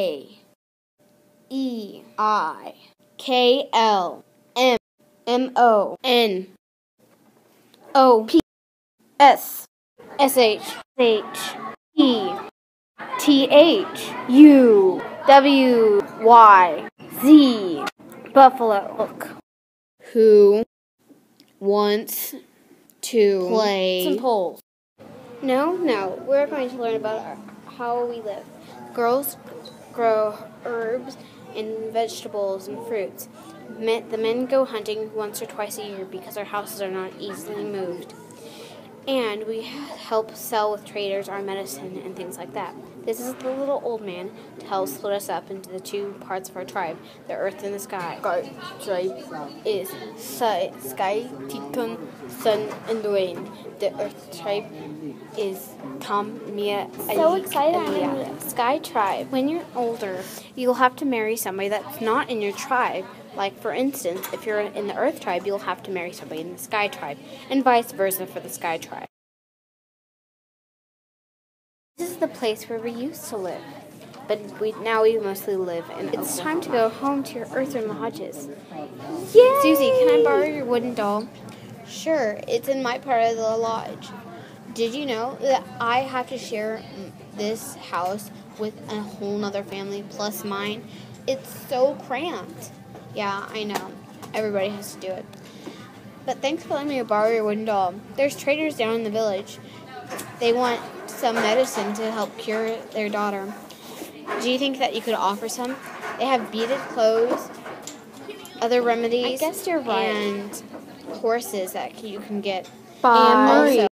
A E I K L M M O N O P S S H H E T H U W Y Z Buffalo Look. who wants to play Some polls. no, no. We're going to learn about our, how we live. Girls grow herbs and vegetables and fruits. The men go hunting once or twice a year because our houses are not easily moved. And we help sell with traders our medicine and things like that. This is the little old man to help split us up into the two parts of our tribe, the earth and the sky. Sky tribe is sky, sky, Titan, sun, and rain. The earth tribe is Tom, Mia, So Alik, excited and I'm in Sky Tribe. When you're older, you'll have to marry somebody that's not in your tribe. Like, for instance, if you're in the Earth Tribe, you'll have to marry somebody in the Sky Tribe, and vice versa for the Sky Tribe. This is the place where we used to live, but we now we mostly live in. It's time to go home to your Earthern lodges. Yay! Susie, can I borrow your wooden doll? Sure, it's in my part of the lodge. Did you know that I have to share this house with a whole nother family plus mine? It's so cramped. Yeah, I know. Everybody has to do it. But thanks for letting me borrow your wooden doll. There's traders down in the village. They want some medicine to help cure their daughter. Do you think that you could offer some? They have beaded clothes, other remedies. I guess you're right. And horses that you can get. Bye.